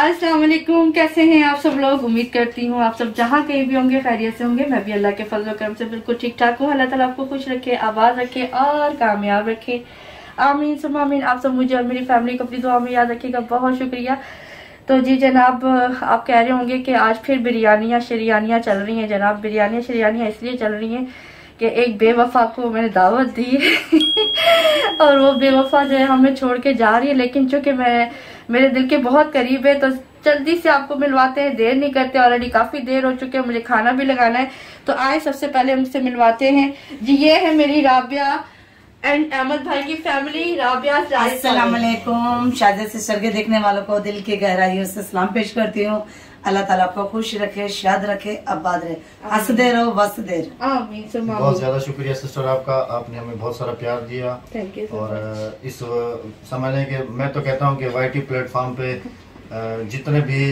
असलकुम कैसे हैं आप सब लोग? उम्मीद करती हूँ आप सब जहाँ कहीं भी होंगे, खैरियत से होंगे। मैं भी अल्लाह के फजल करम से बिल्कुल ठीक ठाक हूँ। अल्लाह ताला आपको खुश रखे आवाज़ रखे और कामयाब रखे। आमीन सुम आमीन। आप सब मुझे और मेरी फैमिली को अपनी दुआ में याद रखिएगा। बहुत शुक्रिया। तो जी जनाब, आप कह रहे होंगे कि आज फिर बिरयानियाँ, शरियानियाँ चल रही हैं जनाब। बिरयानियाँ, शरियानियाँ इसलिए चल रही हैं कि एक बेवफा को मैंने दावत दी और वो बेवफा जो है हमें छोड़ के जा रही है। लेकिन चूँकि मैं मेरे दिल के बहुत करीब है तो जल्दी से आपको मिलवाते हैं। देर नहीं करते ऑलरेडी काफ़ी देर हो चुकी है, मुझे खाना भी लगाना है। तो आए, सबसे पहले उनसे मिलवाते हैं। जी, ये है मेरी राबिया एंड अहमद भाई की फैमिली राबिया अस्सलाम वालेकुम शादी से देखने वालों को दिल की गहराइयों से सलाम पेश करती हूँ। अल्लाह ताला आपको खुश रखे शाद रखे आबाद रहे। हंसदे रहो बसदे रहो। बहुत ज़्यादा शुक्रिया सिस्टर आपका आपने हमें बहुत सारा प्यार दिया। और इस समय समझ लें कि मैं तो कहता हूँ की वाई टी प्लेटफॉर्म पे जितने भी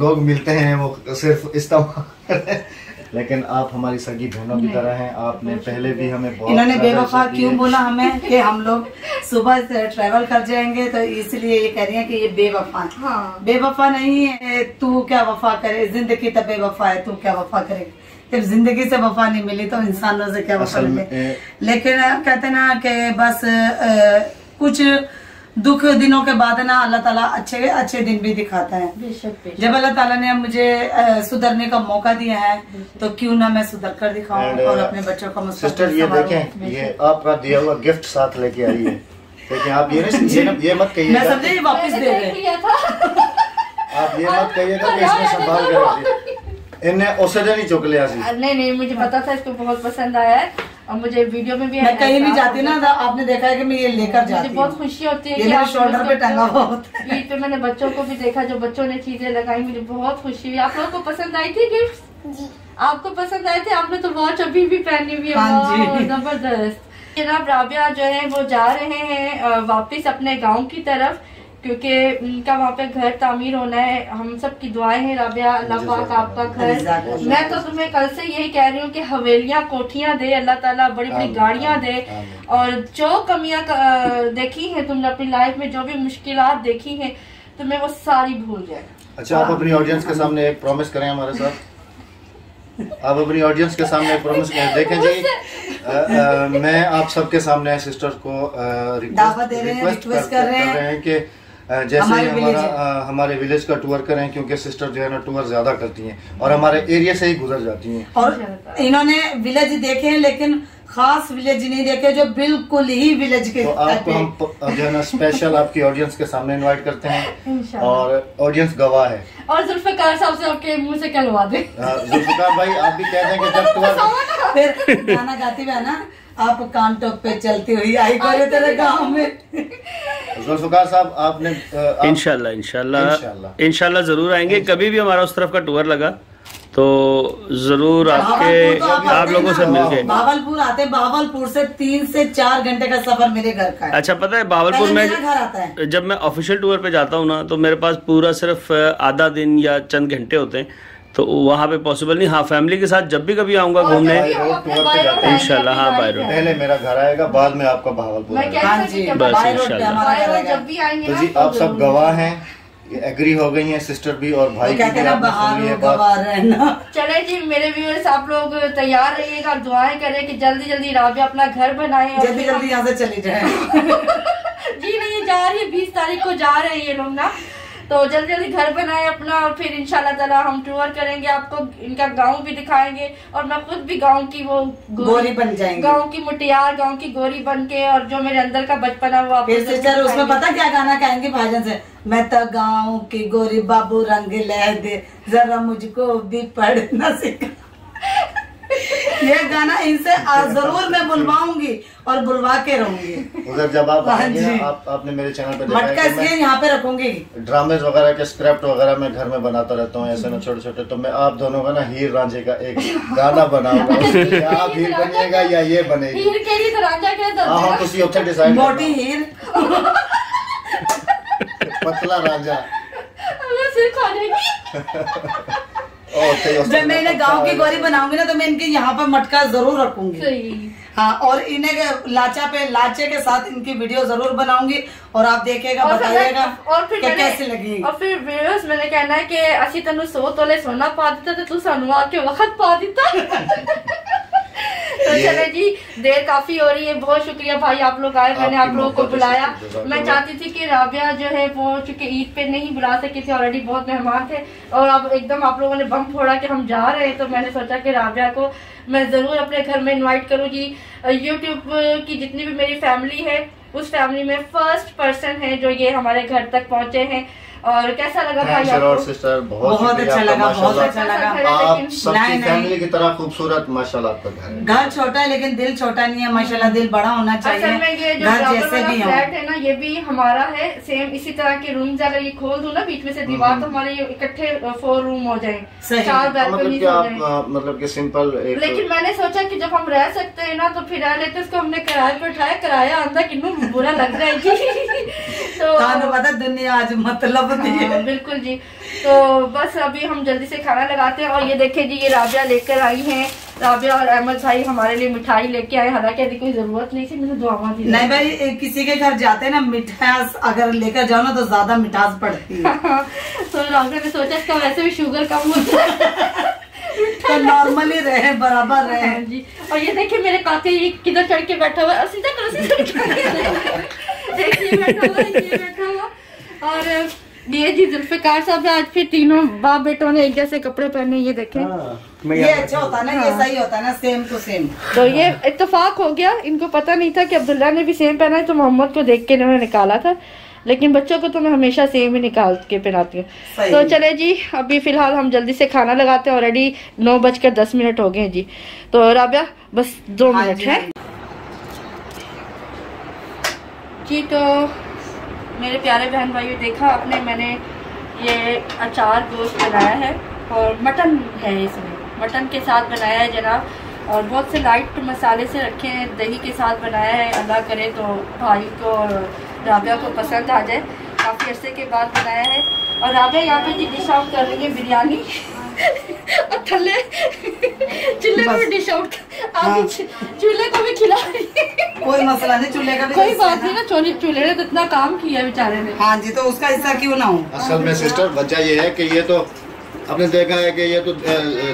लोग मिलते हैं वो सिर्फ़ इस्तेमाल लेकिन आप हमारी सगी बहनों की तरह हैं आपने पहले भी हमें बहुत इन्होंने बेवफा क्यों बोला हमें कि हम लोग सुबह ट्रेवल कर जाएँगे तो इसलिए ये कह रही है कि ये बेवफा है। बेवफा नहीं है तू क्या वफा करे? ज़िंदगी तो बेवफा है तू क्या वफा करे? जब ज़िंदगी से वफा नहीं मिली तो इंसानों से क्या वफा मिले? लेकिन कहते ना कि बस कुछ दुख दिनों के बाद ना अल्लाह ताला अच्छे अच्छे दिन भी दिखाता है। बेशक बेशक। जब अल्लाह ताला ने मुझे सुधरने का मौका दिया है तो क्यों ना मैं सुधर कर दिखाऊँ और अपने बच्चों का सिस्टर ये देखें ये आपका दिया हुआ गिफ्ट साथ लेके आई है। लेकिन आप ये नहीं ये, ये मत मैं कहिएगा समझे ये वापस दे रहे आप ये मत कहिएगा कि संभाल कर इन्हें उसे दिन ही चुक लिया नहीं नहीं मुझे पता था इसको बहुत पसंद आया है। और मुझे वीडियो में भी मैं कहीं भी जाती ना तो आपने देखा है कि मैं ये लेकर मुझे जाती बहुत खुशी होती है ये कि आप shoulder पे तो- टंगा हुआ होता है। पे मैंने बच्चों को भी देखा जो बच्चों ने चीज़ें लगाई मुझे बहुत खुशी हुई। आप लोगों को पसंद आई थी गिफ्ट आपको पसंद आए थे? आपने तो वॉच अभी भी पहनी हुई है। हाँ ज़बरदस्त। जनाब राबिया जो है वो जा रहे हैं वापिस अपने गाँव की तरफ़। क्योंकि उनका वहाँ पे घर तामीर होना है हम सब की दुआएँ हैं राबिया अल्लाह पाक आपका घर मैं तो तुम्हें कल से यही कह रही हूँ कि हवेलियाँ कोठियाँ दे अल्लाह ताला बड़ी बड़ी गाड़ियाँ दे। और जो कमियाँ देखी हैं तुमने अपनी लाइफ में जो भी मुश्किलात देखी हैं तुम्हें वो सारी भूल जाए अच्छा आप अपनी ऑडियंस के सामने एक प्रॉमिस करें हमारे साथ। आप अपनी ऑडियंस के सामने एक प्रॉमिस करें। देखें जी अ, अ, मैं आप सबके सामने सिस्टर को दावत दे रहे हैं, रिक्वेस्ट request कर रहे हैं कि जैसे हमारे हमारा village- अ, हमारे विलेज का टूर करें क्योंकि सिस्टर जो है ना टूर ज़्यादा करती हैं और हमारे एरिया से ही गुजर जाती हैं। और इन्होंने विलेज देखे हैं लेकिन खास विलेज नहीं देखे जो बिल्कुल ही विलेज के तो आपको हम जो है ना स्पेशल आपकी ऑडियंस के सामने इनवाइट करते हैं और ऑडियंस गवाह है। और जुल्फकार साहब से आपके मुँह से कहलवा दे। जुल्फिकार भाई आप भी कह दें कि जब टूर फिर गाना गाती हुआ ना आप कान टोक पे चलती हुई आई करे तेरे गाँव में। जुल्फिकार साहब आपने आप- इनशाला इनशाला इंशाल्लाह। इनशाला ज़रूर आएँगे। कभी भी हमारा उस तरफ़ का टूर लगा तो ज़रूर भावलपुर आपके तो आप आप लोगों से ना, मिलके। भावलपुर आते भावलपुर से तीन से चार घंटे का सफ़र मेरे घर का है। अच्छा पता है बावलपुर में मेरा घर आता है। जब मैं ऑफिशियल टूर पे जाता हूँ ना तो मेरे पास पूरा सिर्फ़ आधा दिन या चंद घंटे होते हैं। तो वहाँ पे पॉसिबल नहीं। हाँ फैमिली के साथ जब भी कभी आऊँगा घूमने जाते हैं। हाँ, बाय रोड। पहले मेरा घर आएगा बाद में आपका भावलपुर हाँ बस, आएँगे। तो जी तो आप सब गवाह हैं एग्री हो गई हैं सिस्टर भी और भाई की भी बाहर चले जी मेरे व्यूअर्स आप लोग तैयार रहिएगा और दुआएँ करें कि जल्दी जल्दी राबिया अपना घर बनाए जल्दी जल्दी यहाँ से चली जाए। जी नहीं जा रही है बीस तारीख को जा रहे हैं ये लोग ना। तो जल्दी जल्दी घर बनाए अपना और फिर इनशाला ताला हम टूर करेंगे आपको इनका गाँव भी दिखाएँगे और मैं खुद भी गाँव की वो गोरी बन जाएँगे। गाँव की मुटियार गाँव की गोरी बन के और जो मेरे अंदर का बचपन है वो फिर उसमें पता क्या गाना गाएँगे भाजन से? मैं तो गाँव की गोरी बाबू रंग ले दे जरा मुझको भी पढ़ना सिखा। ये गाना इनसे ज़रूर मैं बुलवाऊँगी और बुलवा के रहूँगी। उधर जब आप हाँ आएँगे आप आपने मेरे चैनल पे मटका इसलिए यहाँ पे रखूँगी। ड्रामेज वगैरह के स्क्रिप्ट वगैरह मैं घर में बनाता रहता हूँ ऐसे ना छोटे छोटे तो मैं आप दोनों का ना हीर रांझे का एक गाना बनाऊँगा। आप हीर बनिएगा या ये बनेगी। हीर केड़ी तो रांझा के हाँ हम डिसाइड मोटी हीर। पतला रांझा। मैं सिर खा जब मैं इन्हें गाँव की गौरी बनाऊँगी ना तो मैं इनके यहाँ पर मटका ज़रूर रखूँगी। हाँ और इन्हें लाचा पे लाचे के साथ इनकी वीडियो ज़रूर बनाऊँगी और आप देखेगा बताइएगा और फिर क्या कैसे लगी और फिर व्यूअर्स मैंने कहना है कि अच्छी तनु सो तोले सोना पा देता तो तू सनवा के वक्त पा देता? चले जी देर काफ़ी हो रही है बहुत शुक्रिया भाई आप लोग आए मैंने आप लोगों को बुलाया। मैं चाहती थी कि राबिया जो है वो चूँकि ईद पे नहीं बुला सके थे ऑलरेडी बहुत मेहमान थे और अब एकदम आप लोगों ने बम फोड़ा कि हम जा रहे हैं तो मैंने सोचा कि राबिया को मैं ज़रूर अपने घर में इन्वाइट करूँ जी यूट्यूब की जितनी भी मेरी फैमिली है उस फैमिली में फ़र्स्ट पर्सन है जो ये हमारे घर तक पहुँचे हैं। और कैसा लगा भाई और सिस्टर बहुत बहुत अच्छा लगा तो बहुत अच्छा लगा आप सबकी फैमिली की तरह खूबसूरत माशाल्लाह आपका घर घर छोटा है लेकिन दिल छोटा नहीं है माशाल्लाह दिल बड़ा होना चाहिए। घर जैसे भी फ्लैट है ना ये भी हमारा है सेम इसी तरह के रूम जगह ये खोल दू ना बीच में से हम्म, दीवार तो हम्म। हमारे इकट्ठे फोर रूम हो जाए चार बैल्कनी मतलब की सिंपल मतलब लेकिन मैंने सोचा की जब हम रह सकते है ना तो फिर रह लेते उसको हमने किराए पे उठाया किराया आंदा कि बुरा लग जाएगी। तो पता दुनिया आज मतलब दी है। हाँ, बिल्कुल जी। तो बस अभी हम जल्दी से खाना लगाते हैं और ये देखें जी ये राबिया लेकर आई हैं। राबिया और अहमद भाई हमारे लिए मिठाई लेके आए। हालाँकि अभी कोई ज़रूरत नहीं थी मुझे दुआवा दी नहीं भाई किसी के घर जाते हैं ना मिठास अगर लेकर जाओ ना तो ज़्यादा मिठास पड़ती है। तो राबिया ने सोचा इसका वैसे भी शुगर कम होता है तो नॉर्मली रहे बराबर रहे। हाँ जी। और ये देखिए मेरे काके ये किधर चढ़ के बैठा हुआ है? सीधा करो सीधा हुआ ये बैठा हुआ। और ये जी जुल्फिकार साहब आज फिर तीनों बाप बेटों ने एक जैसे कपड़े पहने ये देखें। ये अच्छा होता है। ना ये सही होता ना सेम टू सेम तो ये इत्तेफाक हो गया। इनको पता नहीं था कि अब्दुल्ला ने भी सेम पहना है तो मोहम्मद को देख के इन्होंने निकाला था। लेकिन बच्चों को तो मैं हमेशा सेम ही निकाल के पहनाती हूँ। तो चले जी अभी फ़िलहाल हम जल्दी से खाना लगाते हैं। ऑलरेडी नौ बजकर दस मिनट हो गए हैं जी। तो राबिया बस दो हाँ मिनट है। हाँ जी तो मेरे प्यारे बहन भाइयों देखा आपने मैंने ये अचार गोश्त बनाया है और मटन है इसमें। मटन के साथ बनाया है जनाब और बहुत से लाइट मसाले से रखे हैं दही के साथ बनाया है अल्लाह करे तो भाई को और राबिया को पसंद आ जाए। काफ़ी अरसे के बाद बनाया है। और राबिया यहाँ पे जी डिश आउट कर रही है बिरयानी। और थल्ले चूल्हे को भी डिश आउट हाँ। चूल्हे को भी खिला रही है। कोई मसला नहीं चूल्हे का भी कोई बात नहीं ना चोली चूल्हे ने तो इतना काम किया बेचारे ने हाँ जी तो उसका हिस्सा क्यों ना हो असल में सिस्टर वजह ये है कि ये तो आपने देखा है कि ये तो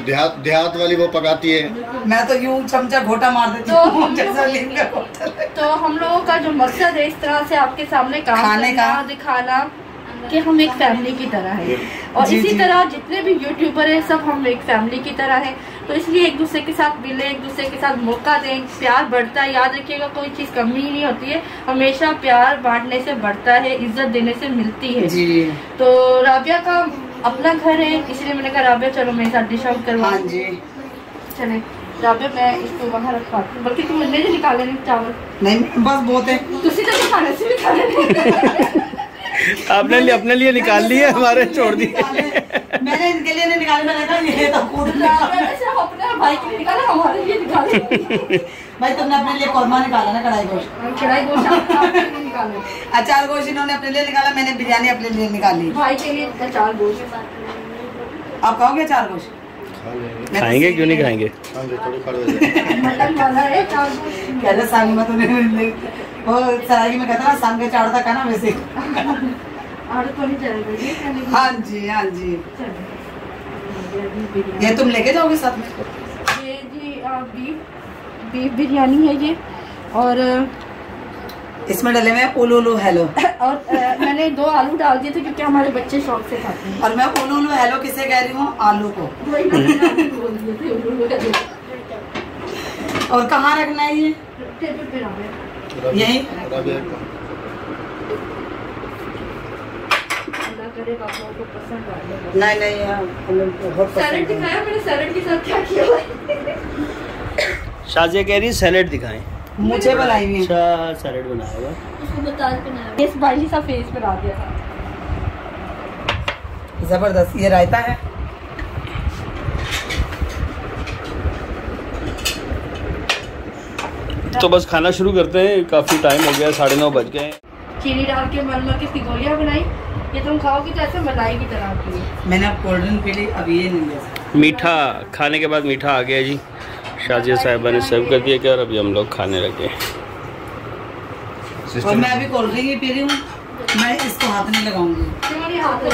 देहात देहात वाली वो पकाती है मैं तो यूँ चमचा घोटा मार देती तो हूँ हम लोग- लीम का घोटा लगे। तो हम लोगों का जो मकसद है इस तरह से आपके सामने काम खाने का। दिखाना कि हम एक फैमिली की तरह है और जी, इसी जी। तरह जितने भी यूट्यूबर हैं सब हम एक फैमिली की तरह हैं तो इसलिए एक दूसरे के साथ मिले एक दूसरे के साथ मौका दें प्यार बढ़ता है याद रखिएगा कोई चीज़ कमी नहीं होती है हमेशा प्यार बांटने से बढ़ता है इज़्ज़त देने से मिलती है। जी। तो राबिया का अपना घर है इसलिए मैंने कहा राबिया चलो मेरे साथ डिश आउट करवा हाँ जी। चले राबिया मैं इसको वहाँ रखवाती हूँ बल्कि तुम मुझे निकाले नहीं चावल। नहीं बस बहुत है। तुसी तो से भी खा आपने लिए अपने लिए निकाल लिए हमारे छोड़ दिए। मैंने इनके लिए नहीं निकाले मैंने कहा ये तो खुद निकाल। मैंने सिर्फ़ अपने भाई के लिए निकाला हमारे लिए निकाले। भाई तुमने अपने लिए कौरमा निकाला ना कढ़ाई गोश्त? कढ़ाई गोश्त निकाले। अचार गोश्त इन्होंने अपने लिए निकाला मैंने बिरयानी अपने लिए निकाली। भाई के लिए अचार गोश्त। आप कहोगे अचार गोश्त? खाएँगे। क्यों नहीं। खाएँगे? हाँ थोड़ी खड़े हो जाए। मटन वाला है तो वो सराई में कहता ना सांग के ना वैसे. और तो हाँ जी हाँ जी। ये तुम लेके जाओगे साथ में? ये जी बीफ बीफ बिरयानी है ये और इसमें डले में उलू उलू हेलो। और अ, मैंने दो आलू डाल दिए थे क्योंकि हमारे बच्चे शौक से खाते हैं। और मैं उलू उलू हेलो किसे कह रही हूँ? आलू को। दिए। और कहाँ रखना है ये। यही? नहीं नहीं यार, हमें बहुत सैलड पसंद है। दिखाया मैंने सैलड के साथ क्या किया शाजिया कह रही है सैलेड दिखाएँ। मुझे बनाई हुई। अच्छा सैलेड बनाया हुआ। उसको बता बनाया स्माइली सा फेस बना दिया था। ज़बरदस्त ये रायता है? तो बस खाना शुरू करते हैं। काफ़ी टाइम हो गया साढ़े नौ बज गए। चीनी डाल के मलमल की सिगोलियाँ बनाई? ये तुम खाओगी तो ऐसे मलाई की तरह की मैंने अब कोल्ड ड्रिंक पी ली अब ये नहीं मीठा खाने के बाद मीठा आ गया जी। शाजिया साहिबा ने सर्व कर दिया क्या और अभी हम लोग खाने लगे और मैं अभी कोल्ड ड्रिंक ही पी रही हूँ। मैं इसको हाथ नहीं लगाऊँगी। तुम्हारे हाथ में?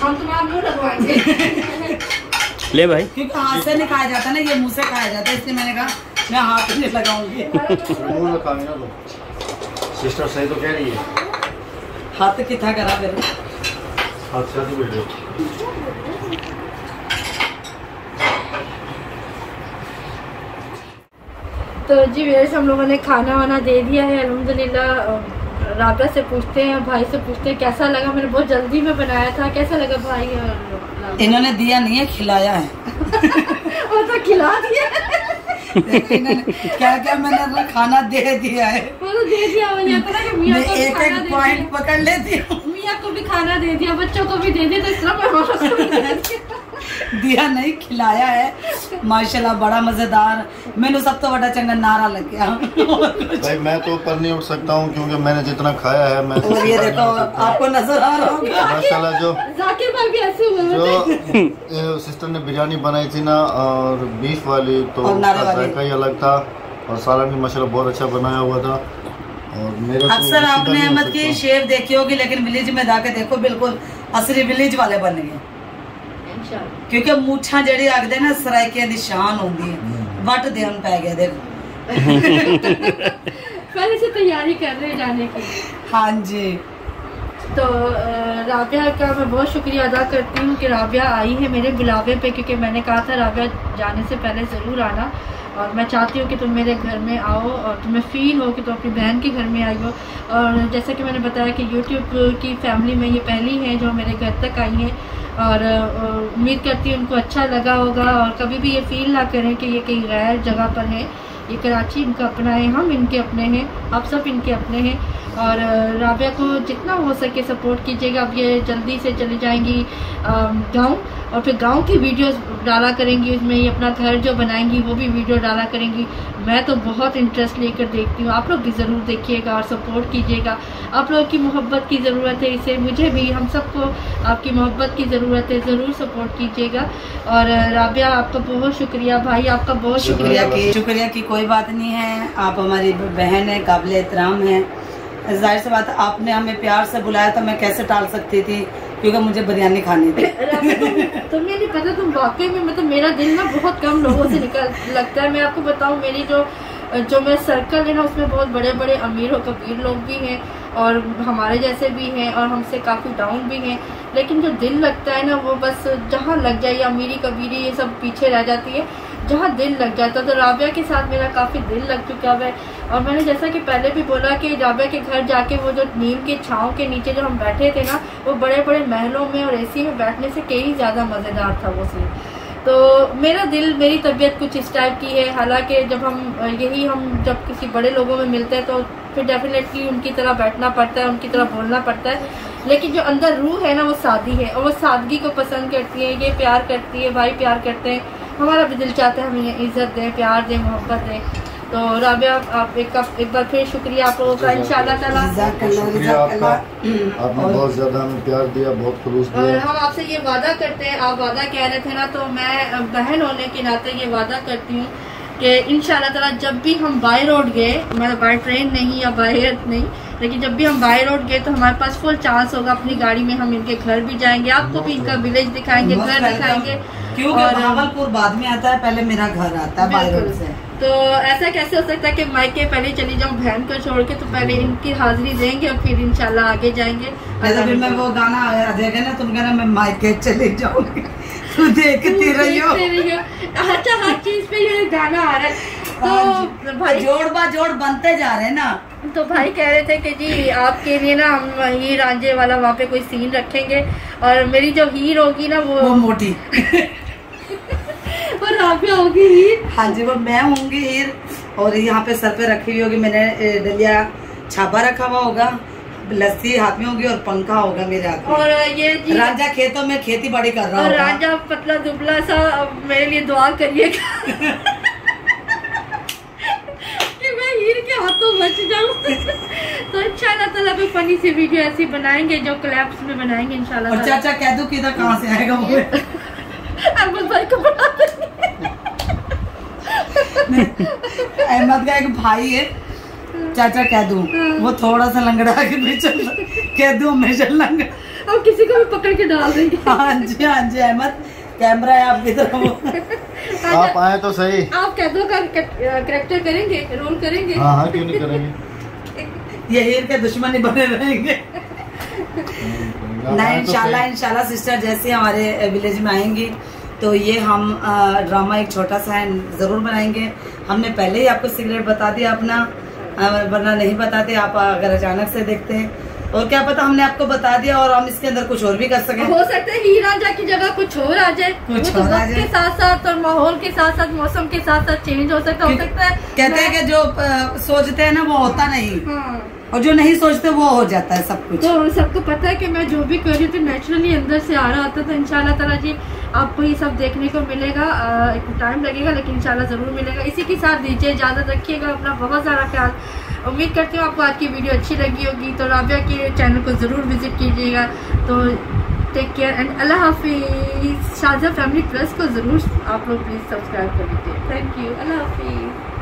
हम तुम्हारा मुँह लगवाएँगे। ले भाई। क्योंकि हाथ से नहीं खाया जाता ना ये मुँह से खाया जाता है इसलिए मैंने कहा मैं हाथ नहीं लगाऊँगी। तो सिस्टर सही तो कह रही है। हाथ कितना करा फिर? हाथ शादी वीडियो तो जी वैसे हम लोगों ने खाना वाना दे दिया है अलहमदिल्ला राबा से पूछते हैं भाई से पूछते हैं कैसा लगा? मैंने बहुत जल्दी में बनाया था कैसा लगा भाई? और इन्होंने दिया नहीं है खिलाया है। वो तो खिला दिया क्या क्या मैंने खाना दे दिया है? तो दे दिया पता कि मियाँ को भी एक खाना एक दे पॉइंट पकड़ लेती हूँ। दिया मियाँ को भी खाना दे दिया बच्चों को भी दे दिया तो इस दे दिया। नहीं खिलाया है। माशाल्लाह बड़ा मज़ेदार। मैंने सब तो बड़ा चंगा नारा लग गया भाई मैं तो ऊपर नहीं उठ सकता हूँ क्योंकि मैंने जितना खाया है मैं और ये देखो आपको नज़र आ रहा होगा। माशाल्लाह जो जाकिर भाई भी ऐसे हुए जो सिस्टर ने बिरयानी बनाई थी ना और बीफ वाली तो उसका जायका ही अलग था और सारा भी माशाल्लाह बहुत अच्छा बनाया हुआ था। और मेरे अक्सर आपने अहमद की। शेव देखी होगी लेकिन विलेज में जाके देखो बिल्कुल असली विलेज वाले बन गए। क्योंकि मूछा जड़ी रखते ना सराइके शान आंदी है वट देन पै गया देखो पहले से तैयारी कर रहे जाने की। हाँ जी। तो राबिया का मैं बहुत शुक्रिया अदा करती हूँ कि राबिया आई है मेरे बुलावे पे क्योंकि मैंने कहा था राबिया जाने से पहले ज़रूर आना। और मैं चाहती हूँ कि तुम मेरे घर में आओ और तुम्हें फ़ील हो कि तुम अपनी बहन के घर में आई हो। और जैसा कि मैंने बताया कि यूट्यूब की फैमिली में ये पहली है जो मेरे घर तक आई है। और उम्मीद करती हूँ उनको अच्छा लगा होगा और कभी भी ये फील ना करें कि ये कहीं गैर जगह पर है। ये कराची इनका अपना है, हम इनके अपने हैं, आप सब इनके अपने हैं। और राबिया को जितना हो सके सपोर्ट कीजिएगा, अब ये जल्दी से चली जाएँगी गाँव। और फिर गाँव की वीडियोस डाला करेंगी उसमें ये अपना घर जो बनाएँगी वो भी वीडियो डाला करेंगी। मैं तो बहुत इंटरेस्ट लेकर देखती हूँ। आप लोग भी ज़रूर देखिएगा और सपोर्ट कीजिएगा। आप लोगों की मोहब्बत की ज़रूरत है इसे मुझे भी हम सबको आपकी मोहब्बत की ज़रूरत है ज़रूर सपोर्ट कीजिएगा। और राबिया आपका बहुत शुक्रिया। भाई आपका बहुत शुक्रिया की शुक्रिया की कोई बात नहीं है। आप हमारी बहन है काबिल एहतराम है। ज़ाहिर सी बात आपने हमें प्यार से बुलाया तो मैं कैसे टाल सकती थी? क्योंकि मुझे बिरयानी खानी थी। तुम्हें नहीं पता, तुम वाकई में मतलब मेरा दिल ना बहुत कम लोगों से निकल, लगता है। मैं आपको बताऊँ, मेरी जो जो मेरा सर्कल है ना, उसमें बहुत बड़े बड़े अमीर और कबीर लोग भी हैं और हमारे जैसे भी हैं और हमसे काफ़ी डाउन भी हैं। लेकिन जो दिल लगता है ना, वो बस जहाँ लग जाए अमीरी, कबीरी, ये सब पीछे रह जाती है, जहाँ दिल लग जाता है। तो राबिया के साथ मेरा काफ़ी दिल लग चुका है। और मैंने जैसा कि पहले भी बोला कि राबिया के घर जाके वो जो नीम के छाँव के नीचे जो हम बैठे थे ना, वो बड़े बड़े महलों में और एसी में बैठने से कई ज़्यादा मज़ेदार था वो सीन तो मेरा दिल, मेरी तबीयत कुछ इस टाइप की है। हालाँकि जब हम, यही हम जब किसी बड़े लोगों में मिलते हैं तो फिर डेफिनेटली उनकी तरह बैठना पड़ता है, उनकी तरह बोलना पड़ता है। लेकिन जो अंदर रूह है ना, वो सादी है और वो सादगी को पसंद करती है, ये प्यार करती है, भाई प्यार करते हैं। हमारा भी दिल चाहता है हम इज़्ज़त दें, प्यार दें, मोहब्बत दें। तो राबिया आप एक एक बार फिर शुक्रिया आप लोगों का इंशाल्लाह ताला। शुक्रिया आपका। आपने बहुत ज़्यादा हमें प्यार दिया बहुत खलूस और हम आपसे ये वादा करते हैं आप वादा कह रहे थे ना तो मैं बहन होने के नाते ये वादा करती हूँ कि इन ताला जब भी हम बाई रोड गए मतलब बाई ट्रेन नहीं या बाई एयर नहीं लेकिन जब भी हम बाई रोड गए तो हमारे पास फुल चांस होगा अपनी गाड़ी में हम इनके घर भी जाएँगे। आपको भी इनका विलेज दिखाएँगे घर दिखाएँगे। क्योंकि भावलपुर बाद में आता है पहले मेरा घर आता है बाई रोड से। तो ऐसा कैसे हो सकता है कि मायके पहले चली जाऊँ बहन को छोड़ के तो पहले इनकी हाजिरी देंगे और फिर इंशाल्लाह आगे जाएँगे। तो फिर मैं वो गाना देगा ना तुम कहना मैं मायके चली जाऊँगी। तू देखती हो रहियो। अच्छा हर चीज़ पे ये गाना आ रहा है। हाँ तो भाई जोड़ बा जोड़ बनते जा रहे हैं ना। तो भाई कह रहे थे कि जी आपके लिए ना हम ही रांझे वाला वहाँ पे कोई सीन रखेंगे। और मेरी जो हीर होगी ना वो वो मोटी। और राबिया होगी हीर हाँ जी वो मैं होंगी हीर और यहाँ पे सर पे रखी हुई होगी मैंने डलिया छापा रखा हुआ होगा लस्सी हाथ में होगी और पंखा होगा मेरे हाथ में। और ये जी राजा खेतों में खेती बाड़ी कर रहा और राजा पतला दुबला सा मेरे लिए दुआ करिएगा कि मैं हीर के हाथों बच जाऊँ। तो इंशाल्लाह ताला पे फनी सी वीडियो ऐसी बनाएँगे जो क्लैप्स में बनाएँगे इंशाल्लाह और। चाचा कह दो किधर कहाँ से आएगा वो? अहमद भाई को बना देंगे। अहमद का एक भाई है चाचा कह दूँ वो थोड़ा सा लंगड़ा के चल कह दूँ हमेशा लंगड़ा। अब किसी को भी पकड़ के डाल देंगे। हाँ जी हाँ जी अहमद कैमरा है आपकी तरफ़ आप आए तो सही। आप कैदों का करेक्टर करेंगे रोल करेंगे। हाँ हाँ क्यों नहीं करेंगे? ये हीर के दुश्मन ही बने रहेंगे। आप नहीं तो इंशाल्लाह इंशाल्लाह सिस्टर जैसे हमारे विलेज में आएँगी। तो ये हम ड्रामा एक छोटा सा है ज़रूर बनाएँगे। हमने पहले ही आपको सिगरेट बता दिया अपना वरना नहीं बताते आप अगर अचानक से देखते हैं। और क्या पता हमने आपको बता दिया और हम इसके अंदर कुछ और भी कर सकें। हो सकता है हीर राजा की जगह कुछ और आ जाए। कुछ तो और आ जाए। के साथ साथ और माहौल के साथ साथ मौसम के साथ साथ चेंज हो सकता हो। सकता है कहते हैं कि जो सोचते हैं ना वो होता नहीं। हाँ। और जो नहीं सोचते वो हो जाता है सब कुछ। तो सबको पता है कि मैं जो भी कर रही तो नेचुरली अंदर से आ रहा है तो इंशाल्लाह ताला जी, आपको ये सब देखने को मिलेगा। एक टाइम लगेगा, लेकिन इंशाल्लाह ज़रूर मिलेगा। इसी के साथ दीजिए, इजाज़त रखिएगा, अपना बहुत सारा ख्याल। उम्मीद करती हूँ आपको आज की वीडियो अच्छी लगी होगी। तो राबिया के चैनल को ज़रूर विज़िट कीजिएगा। तो टेक केयर एंड अल्लाह हाफिज। शाहजहा फैमिली प्लस को ज़रूर आप लोग प्लीज़ सब्सक्राइब कर लीजिए थैंक यू अल्लाह हाफिज।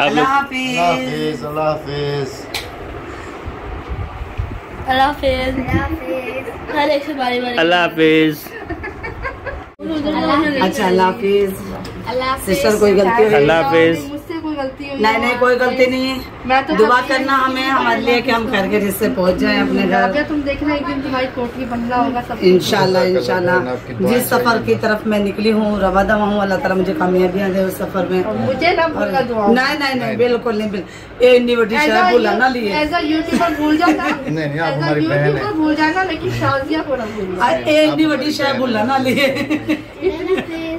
अल्लाह हाफिज। अल्लाह हाफिज। अल्लाह हाफिज। अल्लाह हाफिज। अच्छा अल्लाह हाफिज। सिस्टर कोई गलती अल्लाह हाफिज मुझसे कोई गलती हुई नहीं नहीं कोई गलती नहीं है। मैं तो दुआ करना हमें हमारे लिए कि हम खैर के से पहुँच जाएँ अपने घर। तुम देखना एक दिन तुम्हारी कोठरी बनना होगा सब इंशाल्लाह दुआएँ जिस सफ़र की तरफ़ मैं निकली हूँ रवादा हूँ अल्लाह ताला मुझे कामयाबियाँ दे उस सफ़र में। मुझे ना नहीं नहीं नहीं बिल्कुल नहीं बिल्कुल। भूला ना लिए। एज अ यूट्यूबर भूल जाना नहीं, नहीं, आप As a हमारी बहन हैं। YouTuber भूल जाना लेकिन शाजिया को ना शहर भूला ना लिए।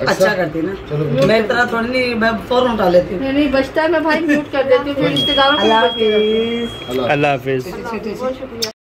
अच्छा। करती ना। मैं इतना तरह थोड़ी नहीं मैं फ़ोन उठा लेती हूँ। नहीं बचता है मैं भाई म्यूट कर देती हूँ फिर रिश्तेदारों को अल्लाह। हाफिज। अल्लाह अल्लाह हाफिज। बहुत शुक्रिया।